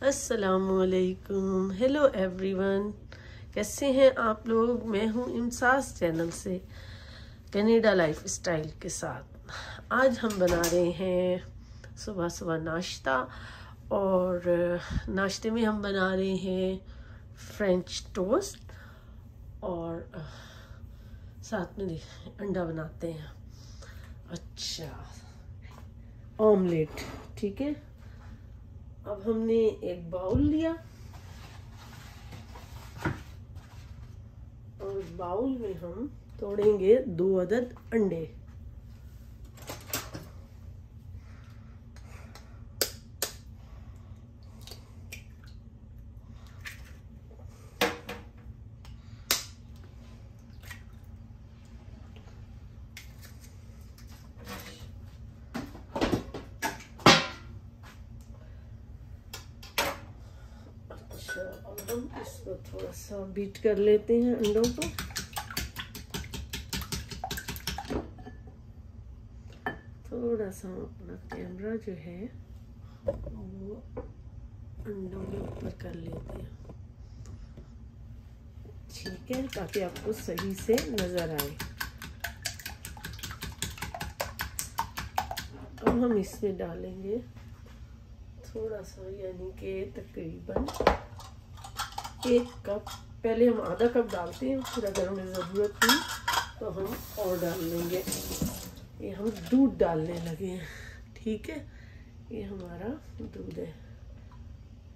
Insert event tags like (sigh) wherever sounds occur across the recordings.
असलकुम hello everyone कैसे हैं आप लोग? मैं हूँ इमसास चैनल से कनेडा लाइफ स्टाइल के साथ। आज हम बना रहे हैं सुबह सुबह नाश्ता और नाश्ते में हम बना रहे हैं फ्रेंच टोस्ट और साथ में अंडा बनाते हैं। अच्छा ऑमलेट ठीक है? अब हमने एक बाउल लिया। और बाउल में हम तोड़ेंगे दो अदद अंडे अच्छा अब हम इसको थोड़ा सा बीट कर लेते हैं अंडों को। थोड़ा सा अपना कैमरा जो है, वो अंडों के ऊपर कर लेते हैं। ठीक है, ताकि आपको सही से नज़र आए। अब हम इसमें डालेंगे थोड़ा सा, यानी कि तकरीबन एक कप, पहले हम आधा कप डालते हैं, फिर अगर हमें ज़रूरत हुई तो हम और डाल लेंगे। ये हम दूध डालने लगे हैं, ठीक है? ये हमारा दूध है।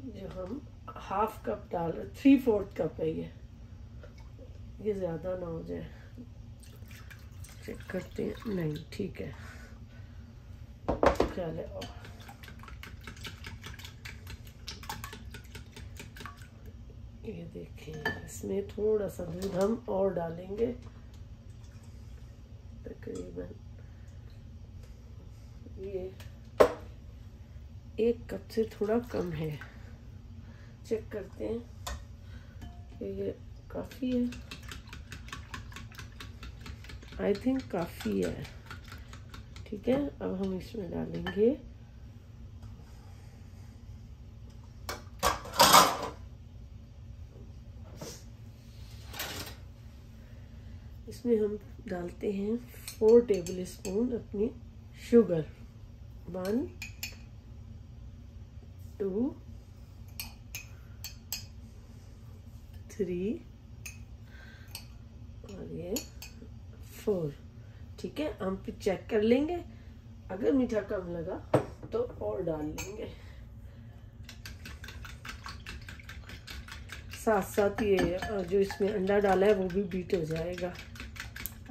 जो हम हाफ़ कप डाल रहे थ्री फोर्थ कप है ये। ये ज़्यादा ना हो जाए। चेक करते हैं। नहीं, ठीक है। चले, और ये देखें इसमें थोड़ा सा दूध हम और डालेंगे। तकरीबन ये एक कप से थोड़ा कम है। चेक करते हैं कि ये काफ़ी है। आई थिंक काफ़ी है। ठीक है, अब हम इसमें डालेंगे। इसमें हम डालते हैं फोर टेबल स्पून अपनी शुगर वन टू थ्री और ये फोर ठीक है? हम फिर चेक कर लेंगे। अगर मीठा कम लगा तो और डाल लेंगे। साथ साथ ये जो इसमें अंडा डाला है, वो भी बीट हो जाएगा।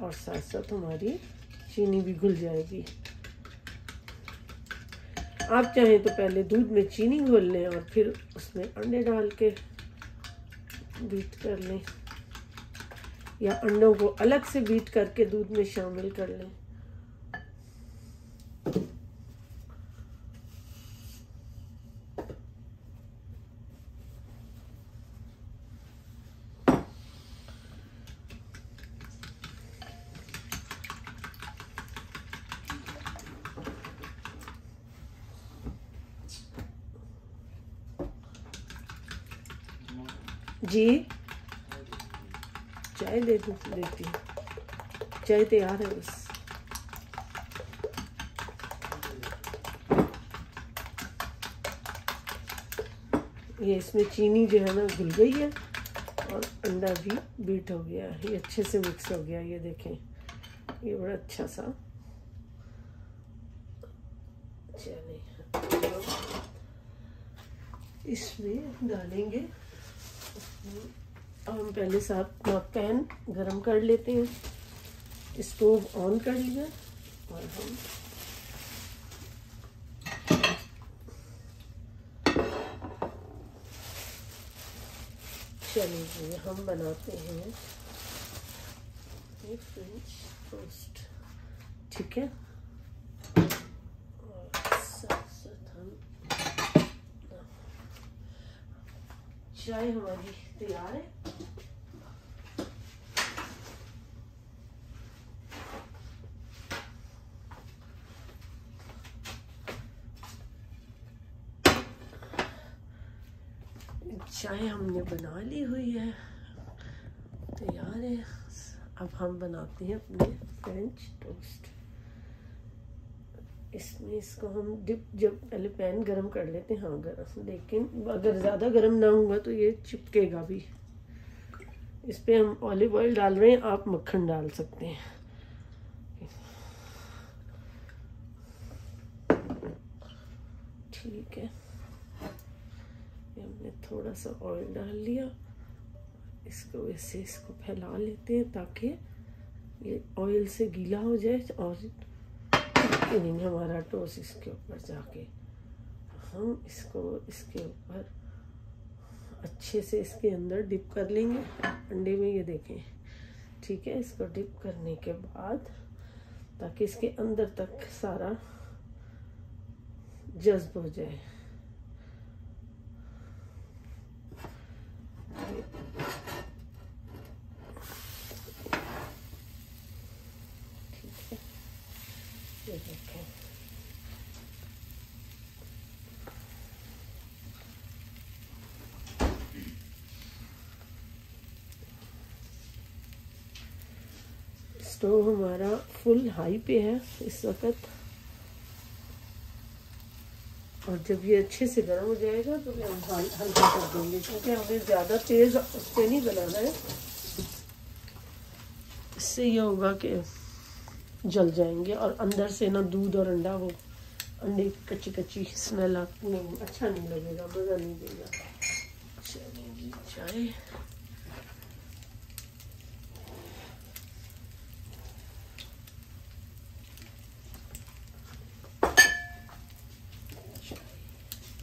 और साथ साथ हमारी चीनी भी घुल जाएगी। आप चाहें तो पहले दूध में चीनी घोल लें और फिर उसमें अंडे डाल के बीट कर लें। या अंडों को अलग से बीट करके दूध में शामिल कर लें। जी। चाय दे दो देती चाय तैयार है बस। ये इसमें चीनी जो है ना, घुल गई है और अंडा भी बीट हो गया ये अच्छे से मिक्स हो गया, ये देखें। ये बड़ा अच्छा सा। चलिए। इसमें डालेंगे हम पहले साथ पैन गरम कर लेते हैं। स्टोव ऑन कर लिया और हम चलिए हम बनाते हैं फ्रेंच टोस्ट। ठीक है? और साथ साथ हम चाय हमारी तैयार है चाय हमने बना ली हुई है। तैयार है। अब हम बनाते हैं अपने फ्रेंच टोस्ट इसमें इसको हम डिप जब पहले पैन गरम कर लेते हैं हाँ गरम। लेकिन अगर ज़्यादा गरम ना होगा तो ये चिपकेगा भी। इस पर हम ऑलिव ऑयल डाल रहे हैं, आप मक्खन डाल सकते हैं। ठीक है। हमने थोड़ा सा ऑयल डाल लिया। इसको ऐसे इसको फैला लेते हैं ताकि ये ऑयल से गीला हो जाए और नहीं हमारा टोस इसके ऊपर जाके। हम इसको, इसके ऊपर अच्छे से इसके अंदर डिप कर लेंगे। अंडे में ये देखें, ठीक है, इसको डिप करने के बाद ताकि इसके अंदर तक सारा जज्ब हो जाए। स्टोव हमारा फुल हाई पे है इस वक्त। और जब ये अच्छे से गर्म हो जाएगा तो फिर हम हल्का कर देंगे, क्योंकि हमें ज़्यादा तेज़ उस पर नहीं बनाना है। इससे ये होगा कि जल जाएँगे और अंदर से ना दूध और अंडा हो। अंडे कच्ची कच्ची स्मेल नहीं अच्छा नहीं लगेगा, मज़ा नहीं देगा। चलिए चाय।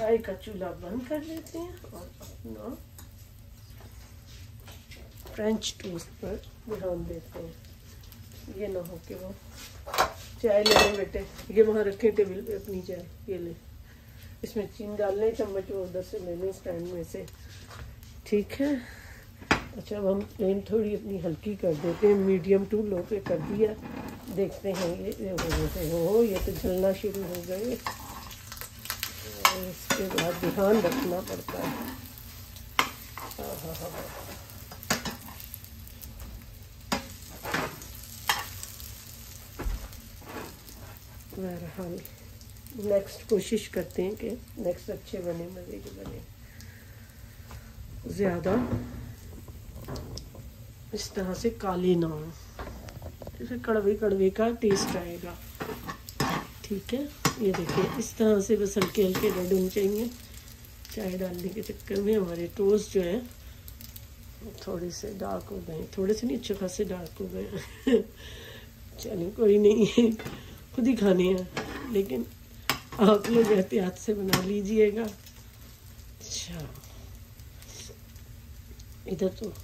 चाय का चूल्हा बंद कर लेते हैं और अपना फ्रेंच टोस्ट पर ध्यान देते हैं। ये ना हो कि वो चाय ले लें बेटे। ये वहाँ रखें टेबल पे अपनी चाय ये ले। इसमें चीन डालने चम्मच वो उधर से ले लें स्टैंड में से। ठीक है? अच्छा अब हम फ्लेम थोड़ी अपनी हल्की कर देते हैं। मीडियम टू लो पे कर दिया। देखते हैं ये, ये हो ये तो जलना शुरू हो गए। इसके बाद ध्यान रखना पड़ता है। बहरहाल नेक्स्ट कोशिश करते हैं कि नेक्स्ट अच्छे बने मज़े के बने। ज़्यादा इस तरह से काले ना हो। जैसे कड़वे कड़वे का टेस्ट आएगा। ठीक है? ये देखिए, इस तरह से बस हल्के हल्के रेड होने चाहिए। चाय डालने के चक्कर में हमारे टोस्ट जो है, थोड़े से डार्क हो गए। थोड़े से नहीं, अच्छे खासे डार्क हो गए। (laughs) चलो, कोई नहीं। है खुद ही खाने हैं। लेकिन आप लोग एहतियात से बना लीजिएगा। अच्छा। इधर तो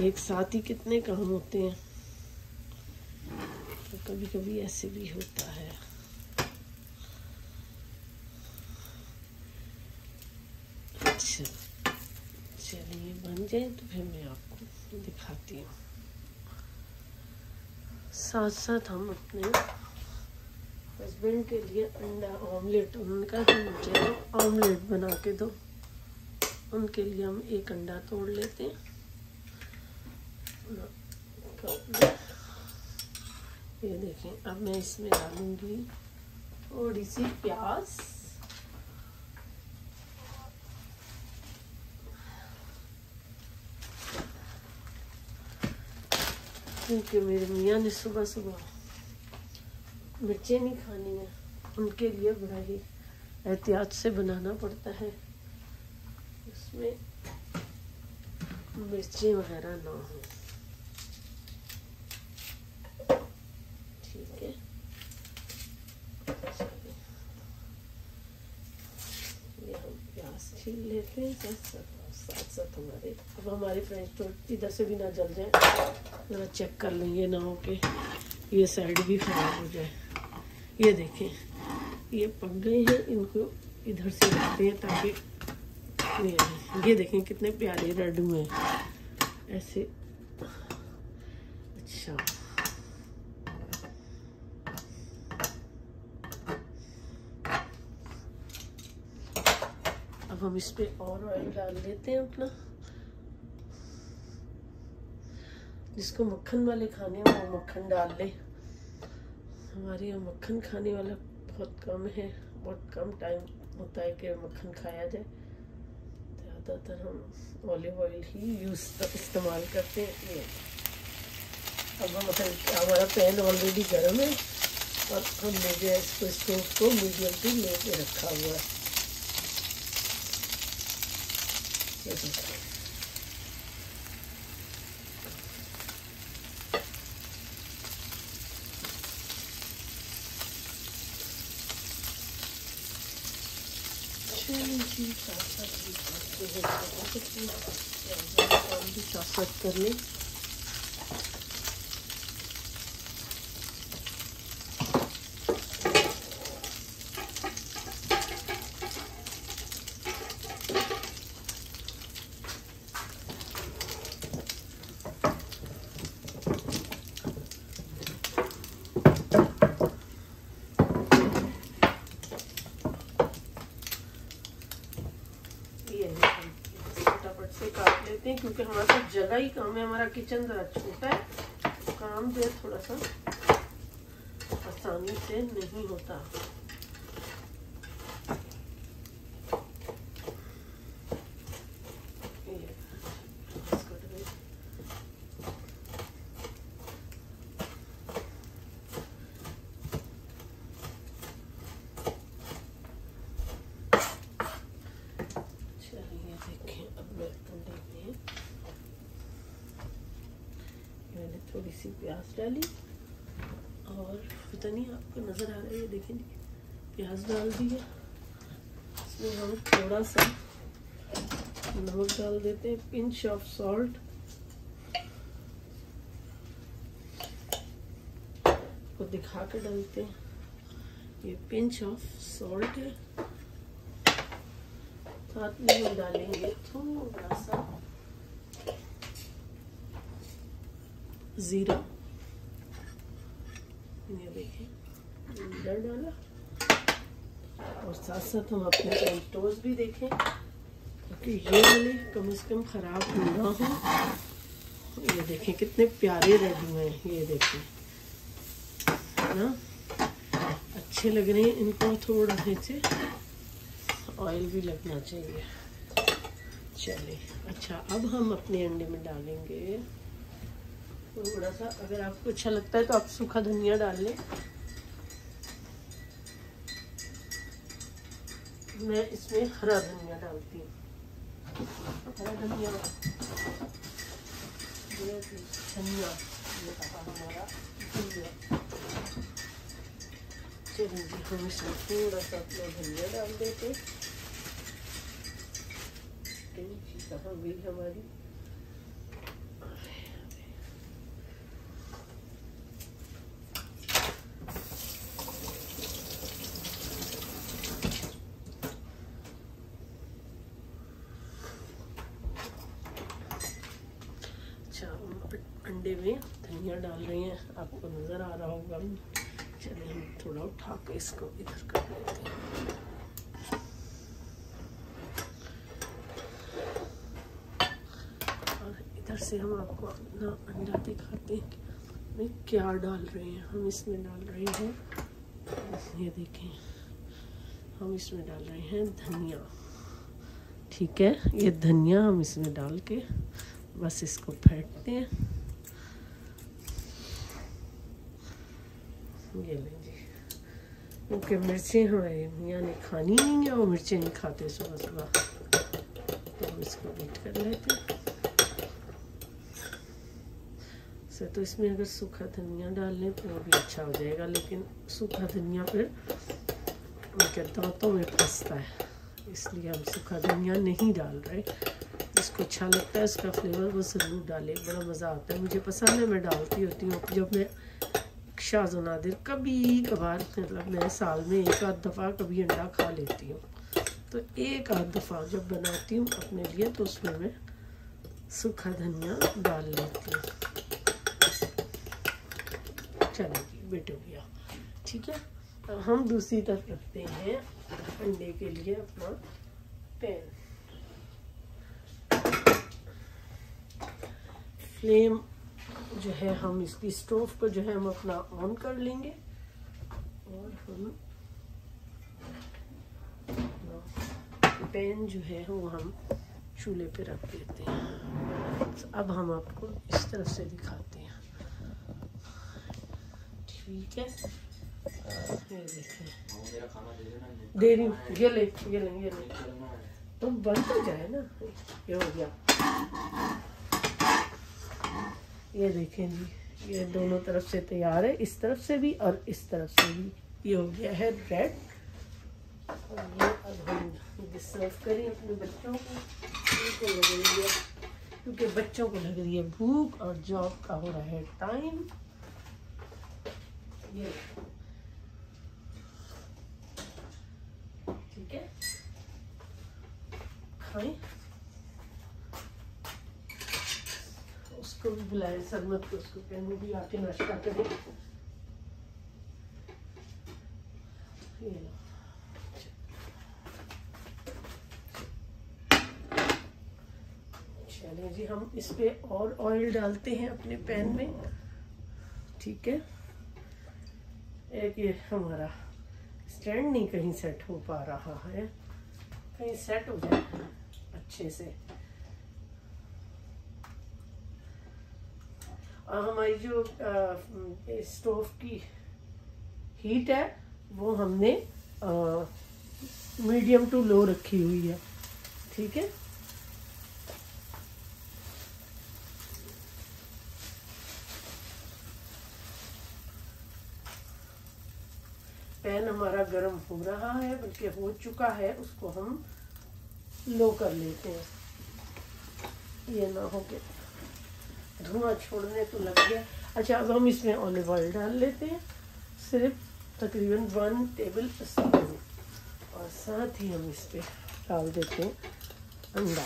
एक साथ ही कितने काम होते हैं। तो कभी कभी ऐसे भी होता है अच्छा चलिए बन जाए तो फिर मैं आपको दिखाती हूँ। साथ साथ हम अपने हस्बैंड के लिए अंडा ऑमलेट उनका मुझे ऑमलेट बना के दो। उनके लिए हम एक अंडा तोड़ लेते हैं। ये देखें, अब मैं इसमें डालूँगी थोड़ी सी प्याज। क्योंकि मेरे मियाँ ने सुबह सुबह मिर्चें नहीं खानी है। उनके लिए बड़ा ही एहतियात से बनाना पड़ता है। उसमें मिर्चें वगैरह ना हो। ठीक है। ये हम प्याज छील लेते हैं साथ साथ हमारे अब हमारे फ्रेंच टोस्ट इधर से भी ना जल जाए। ज़रा चेक कर लेंगे ना हो के ये साइड भी ख़राब हो जाए। ये देखें ये पक गए हैं इनको इधर से रखते हैं ताकि ये, देखें कितने प्यारे रेड हुए ऐसे अच्छा अब हम इस पे और ऑयल डाल देते हैं अपना। जिसको मक्खन वाले खाने वो मक्खन डाल ले। हमारे यहाँ मक्खन खाने वाला बहुत कम है, बहुत कम टाइम होता है कि मक्खन खाया जाए। ज़्यादातर हम ऑलिव ऑयल ही यूज़ इस्तेमाल करते हैं अब हम हमारा पैन ऑलरेडी गर्म है, और हमने जो है इसको स्टोव को मीडियम पे लेके रखा हुआ है। साथ साथ कर लें लेते हैं क्योंकि हमारे पास जगह ही कम है, हमारा किचन ज़रा छोटा है। तो काम जो है थोड़ा सा आसानी से नहीं होता थोड़ी सी प्याज डाली और पता नहीं आपको नज़र आ रहा है देखें प्याज डाल दिया। इसमें हम थोड़ा सा नमक डाल देते हैं पिंच ऑफ़ सॉल्ट को दिखा कर डालते हैं। ये पिंच ऑफ़ सॉल्ट है। साथ में हम डालेंगे थोड़ा सा ज़ीरा। ये जीरा डाला और साथ साथ हम अपने पेंटोज भी देखें, ताकि ये वाले कम से कम ख़राब ना हो। ये देखें, कितने प्यारे रेड हुए हैं ये देखें। ना? अच्छे लग रहे हैं इनको थोड़ा नीचे। ऑयल भी लगना चाहिए। चलिए अच्छा अब हम अपने अंडे में डालेंगे। थोड़ा सा अगर आपको अच्छा लगता है तो आप सूखा धनिया डाल लें। मैं इसमें हरा धनिया डालती हूँ। हरा धनिया। धनिया। कहा हमारा चलिए हम इसमें थोड़ा सा अपना धनिया डाल देते कहाँ गई हमारी अंडे में धनिया डाल रही हैं। आपको नज़र आ रहा होगा। चलिए हम थोड़ा उठा के इसको इधर कर लेते हैं। और इधर से हम आपको अपना अंडा दिखाते हैं कि क्या डाल रहे हैं। हम इसमें डाल रहे हैं, ये देखें। हम इसमें डाल रहे हैं धनिया। ठीक है, ये धनिया हम इसमें डाल के बस इसको फेंटते हैं। ये लें जी। क्योंकि मिर्चें हमारे मियाँ ने खानी नहीं है वो मिर्चें नहीं खाते सुबह सुबह। तो हम इसको बीट कर लेते से तो इसमें अगर सूखा धनिया डाल लें तो वो भी अच्छा हो जाएगा, लेकिन सूखा धनिया फिर उनके दांतों में फंसता है। इसलिए हम सूखा धनिया नहीं डाल रहे। जिसको अच्छा लगता है उसका फ्लेवर वो ज़रूर डाले। बड़ा मज़ा आता है। मुझे पसंद है, मैं डालती होती हूँ। जब मैं शाज नादिर कभी कभार मतलब मैं साल में एक आध दफ़ा कभी अंडा खा लेती हूँ। तो एक आध दफ़ा जब बनाती हूँ अपने लिए तो उसमें मैं सूखा धनिया डाल लेती हूँ। चलेगी बेटे गया। ठीक है? अब हम दूसरी तरफ़ रखते हैं अंडे के लिए अपना पैन। फ्लेम जो है, हम इसकी स्टोव को जो है, हम अपना ऑन कर लेंगे। और हम पैन जो है, वो हम चूल्हे पे रख देते हैं। अब हम आपको इस तरफ़ से दिखाते हैं। ठीक है? ये देखें दे रही हूँ ये ले ये ले ये ले। तो बंद हो जाए ना? ये हो गया। ये देखें जी, ये दोनों तरफ़ से तैयार है, इस तरफ़ से भी और इस तरफ़ से भी। ये हो गया है रेड और ये अब हम करें अपने बच्चों को, उनको लग रही है, क्योंकि बच्चों को लग रही है भूख और जॉब का हो रहा है टाइम ये। ठीक है? खाएँ। उसको भी बुलाए सरमत को उसको कहने भी आके नाश्ता करें। चलिए जी, हम इस पे और ऑयल डालते हैं अपने पैन में। ठीक है? एक ये हमारा स्टैंड नहीं कहीं सेट हो पा रहा है। कहीं सेट हो जाए, अच्छे से। हमारी जो स्टोव की हीट है, वो हमने मीडियम टू लो रखी हुई है। ठीक है? पैन हमारा गर्म हो रहा है, बल्कि हो चुका है, उसको हम लो कर लेते हैं। ये ना हो के धुआँ छोड़ने तो लग गया। अच्छा अब हम इसमें ऑलिव ऑयल डाल लेते हैं। सिर्फ़ तकरीबन वन टेबल स्पून और साथ ही हम इस पर डाल देते हैं अंडा।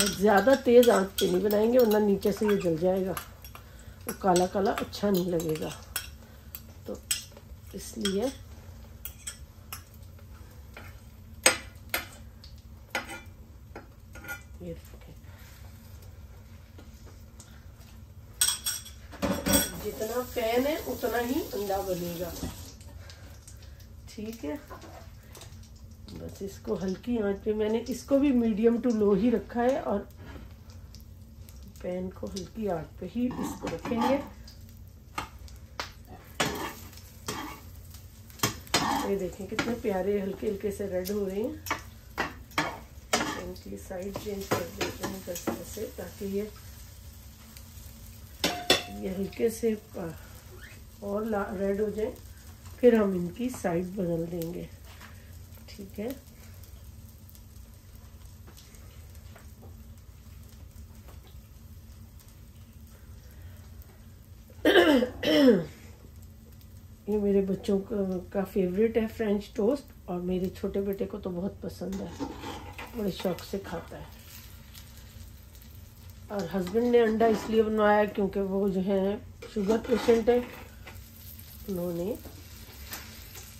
और ज़्यादा तेज़ आँच पे नहीं बनाएँगे, वरना नीचे से ये जल जाएगा। वो काला काला अच्छा नहीं लगेगा। तो इसलिए ये जितना पैन है उतना ही अंडा बनेगा। ठीक है? बस इसको हल्की आँच पे मैंने इसको भी मीडियम टू लो ही रखा है और पैन को हल्की आँच पे ही इसको रखेंगे। ये देखें कितने प्यारे हल्के हल्के से रेड हो रहे हैं। इनकी साइड चेंज कर देते हैं ताकि ये ये हल्के से और रेड हो जाए, फिर हम इनकी साइड बदल देंगे। ठीक है? ये मेरे बच्चों का फेवरेट है फ्रेंच टोस्ट और मेरे छोटे बेटे को तो बहुत पसंद है। बड़े शौक से खाता है। और हस्बैंड ने अंडा इसलिए बनवाया क्योंकि वो जो है शुगर पेशेंट है। उन्होंने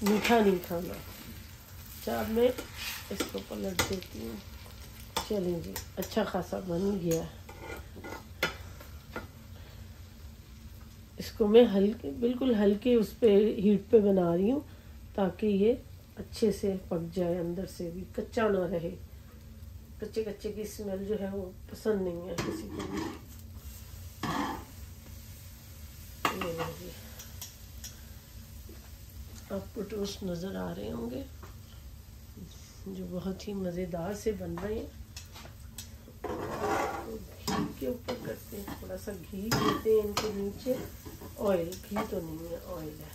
मीठा नहीं खाना। चार मैं इसको पलट देती हूँ। चलें जी अच्छा खासा बन गया। इसको मैं हल्के, बिल्कुल हल्के उस पर हीट पे बना रही हूँ, ताकि ये अच्छे से पक जाए, अंदर से भी, कच्चा ना रहे। कच्चे कच्चे की स्मेल जो है वो पसंद नहीं है किसी को भी। आपको टोस्ट नज़र आ रहे होंगे, जो बहुत ही मज़ेदार से बन रहे हैं। तो घी के ऊपर करते हैं थोड़ा सा घी देते हैं इनके नीचे। ऑयल घी तो नहीं है ऑयल है।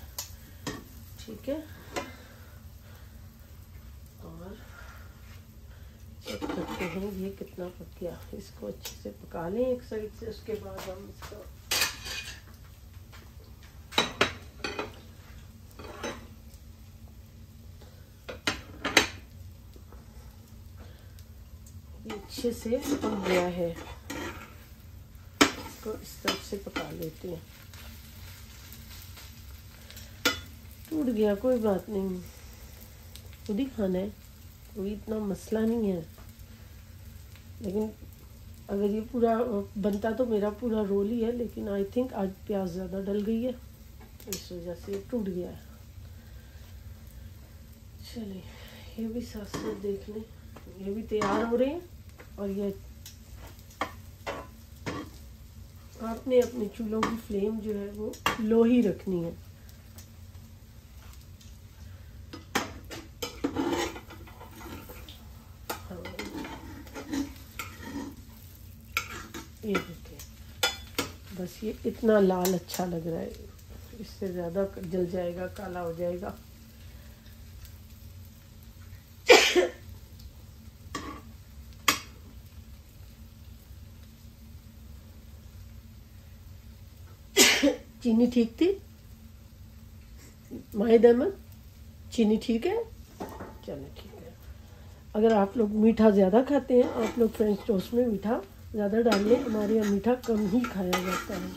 ठीक है? और चेक करते हैं ये कितना पक गया। इसको अच्छे से पका लें एक साइड से, उसके बाद हम इसका अच्छे से पक गया है। इसको इस तरफ़ से पका लेते हैं। टूट गया, कोई बात नहीं। खुद ही खाना है। कोई इतना मसला नहीं है। लेकिन अगर ये पूरा बनता तो मेरा पूरा रोल ही है, लेकिन आई थिंक आज प्याज ज़्यादा डल गई है। इस वजह से ये टूट गया है। चलिए, ये भी साथ साथ देख लें। ये भी तैयार हो रहे हैं। और ये आपने अपने चूल्हों की फ्लेम जो है वो लो ही रखनी है। ये देखिए, बस ये इतना लाल अच्छा लग रहा है, इससे ज़्यादा जल जाएगा, काला हो जाएगा चीनी ठीक थी? माहिद अहमद, चीनी ठीक है? चलो ठीक है। अगर आप लोग मीठा ज़्यादा खाते हैं, आप लोग फ्रेंच टोस्ट में मीठा ज़्यादा डाल लें हमारे यहाँ मीठा कम ही खाया जाता है।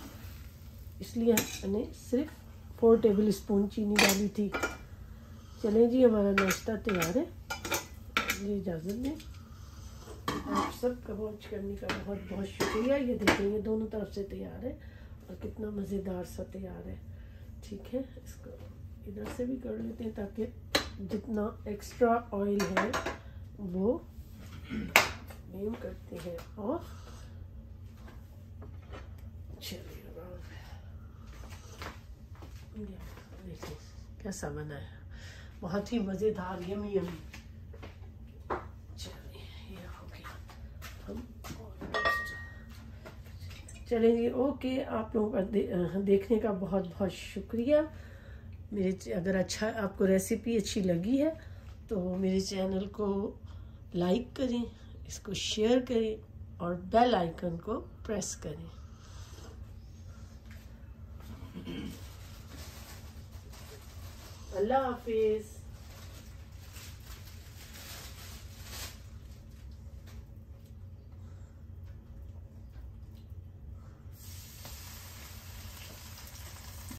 इसलिए मैंने सिर्फ़ फोर टेबल स्पून चीनी डाली थी। चलें जी, हमारा नाश्ता तैयार है। ये इजाज़त दें। आप सबका वॉच करने का बहुत बहुत शुक्रिया। ये देखें ये दोनों तरफ़ से तैयार है। और कितना मज़ेदार सा तैयार है। ठीक है, इसको इधर से भी कर लेते हैं ताकि जितना एक्स्ट्रा ऑयल है, वो मेम करते हैं। और चलिए कैसा बना है। बहुत ही मज़ेदार यमी यमी चलें जी ओके आप लोगों का दे, देखने का बहुत बहुत शुक्रिया। मेरे अगर अच्छा आपको रेसिपी अच्छी लगी है तो मेरे चैनल को लाइक करें इसको शेयर करें और बेल आइकन को प्रेस करें। अल्लाह हाफिज़।